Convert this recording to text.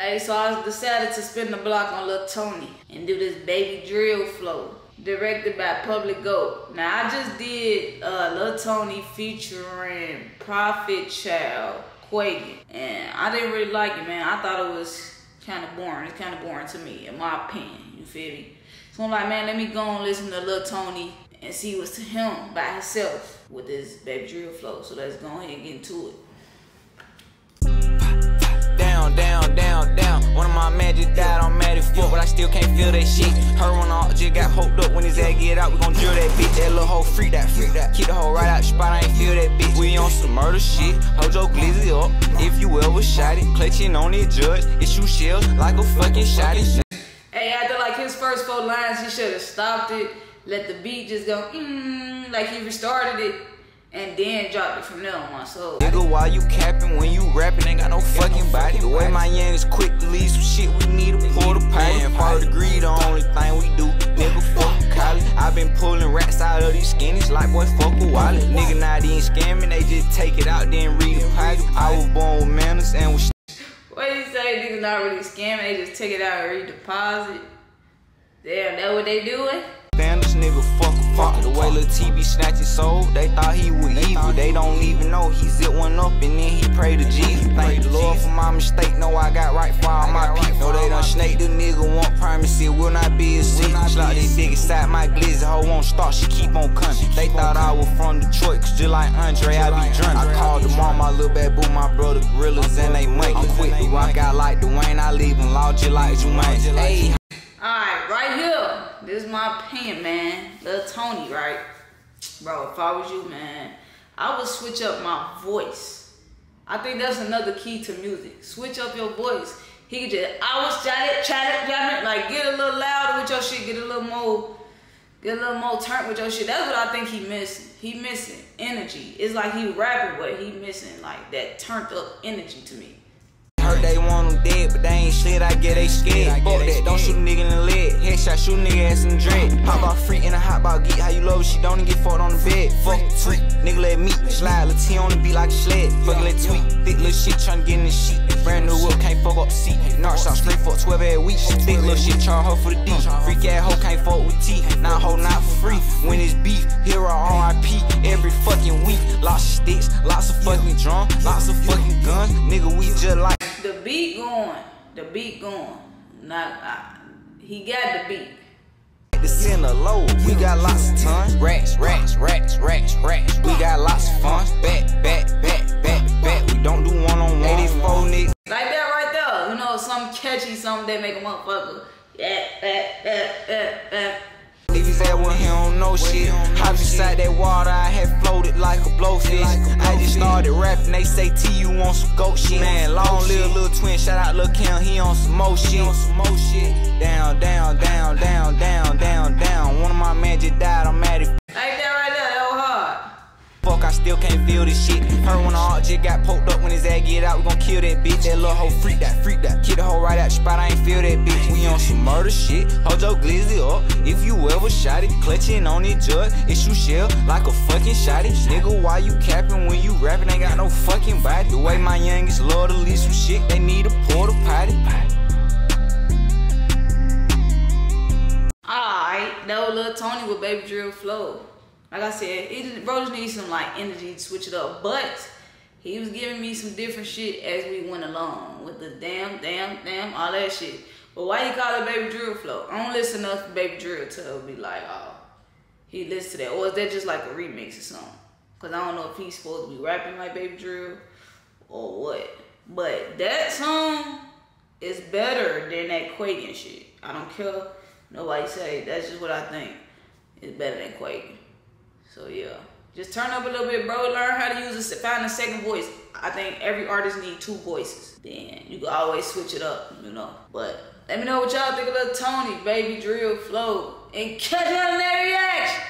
Hey, so I decided to spin the block on Lil Tony and do this baby drill flow. Directed by Public Goat. Now I just did uh, Lil Tony featuring Prophet Child, Quaking. And I didn't really like it, man. I thought it was kind of boring. It's kind of boring to me, in my opinion. You feel me? So I'm like, man, let me go and listen to Lil Tony and see what's to him by himself with this baby drill flow. So let's go ahead and get into it down, down, down. One of my man just died, I'm mad as fuck, but I still can't feel that shit. Her one all just got hoped up when his ass get out, we gon' drill that bitch. That little hoe freak that, freak that. Keep the hoe right out spot, I ain't feel that bitch. We on some murder shit, Hojo glizzy up. If you ever shot it, clutching on it, judge. Shoot shells like a fucking shot it. Hey, after like his first four lines, he should have stopped it, let the beat just go, mmm, like he restarted it and then drop it from there on. So nigga, why you capping when you rapping? Ain't got no fucking body. The way my young is quick to leave some shit, we need to pour the party. Four degree, the only thing we do. Nigga, fuck college. I been pulling rats out of these skinnies like boy, fuck a wallet. Nigga, not even scamming, they just take it out, then read the pocket. I was born with manners and was. What you say? Niggas not really scamming, they just take it out and redeposit. Damn, that what they doing? Damn, this nigga fuck fuck. The way Lil T be snatching soul, they thought he was evil. They don't even know he zip one up and then he pray to Jesus. Thank the Lord for my mistake. Know I got right for all my people. Know they done snake the nigga, want primacy. It will not be a secret. Slot this dick inside my glizzy. Hoe won't start, she keep on coming. They thought I was from Detroit, cause just like Andre, I be drunk. I called them all my little bad boo, my brother gorillas, and they money. I'm quick to rock out like Dwayne. I leave them law just like Jumaine. Hey. Alright, right here. This is my opinion, man. Tony, right? Bro, if I was you, man, I would switch up my voice. I think that's another key to music. Switch up your voice. He could just, I was chat it, chat it, chat it, like get a little louder with your shit, get a little more, get a little more turnt with your shit. That's what I think he missing. He missing energy. It's like he rapping, but he missing like that turned up energy to me they want them dead, but they ain't shit, I get they scared. Fuck that, don't shoot a nigga in the leg. Headshot, shoot a nigga ass in the dread. Hot about free in a hot about geek, how you love she don't even get fucked on the bed. Fuck freak, nigga let me slide, let T on the beat like a sled. Fuck let tweet, thick little shit tryna get in the sheet. Brand new whip, can't fuck up the seat. Narc shot straight for 12 every week. Thick little shit, charge her for the D. Freak ass hoe can't fuck with T. Now hoe not for free. When it's beef, hero RIP every fucking week. Lots of sticks, lots of fucking drum, lots of fucking guns. Nigga, we just like the beat going. The beat going. Not uh, he got the beat. The center low, we got lots of tons. Racks, racks, racks, racks, racks. We got lots of fun. Back, back, back, back, back. We don't do one on one. 84 niggas. Like that right there. You know, some catchy, something that make a motherfucker. Yeah, yeah, yeah, yeah, yeah. If he's at when he don't know shit, hop inside that water, I had floated like a blowfish. I just started rapping, they say T, you want some goat shit. Man, Lil Kim, he on some more shit. Down, down, down, down, down, down, down. One of my man just died, I'm mad at I still can't feel this shit. Her when all just got poked up when his ass get out, we gon' kill that bitch. That little hoe freak that, freak that. Kill the hoe right out spot, I ain't feel that bitch. We on some murder shit. Hojo glizzy up. If you ever shot it, clutching on it judge. It's you shell like a fucking shotty. Nigga, why you capping when you rapping? No fucking body. The way my youngest love to leave some shit, they need a porta potty. Alright, that was Lil Tony with Baby Drill Flow. Like I said, it, bro just needs some like energy to switch it up. But he was giving me some different shit as we went along with the damn, damn, damn, all that shit. But why you call it Baby Drill Flow? I don't listen enough to Baby Drill to be like, oh, he listens to that. Or is that just like a remix or something? Because I don't know if he's supposed to be rapping like Baby Drill or what. But that song is better than that Quaking shit. I don't care. Nobody say. That's just what I think. It's better than Quaking. So yeah, just turn up a little bit, bro. Learn how to use it. Find a second voice. I think every artist need two voices. Then you can always switch it up, you know. But let me know what y'all think of Lil Tony, Baby Drill Flow, and catch on that reaction.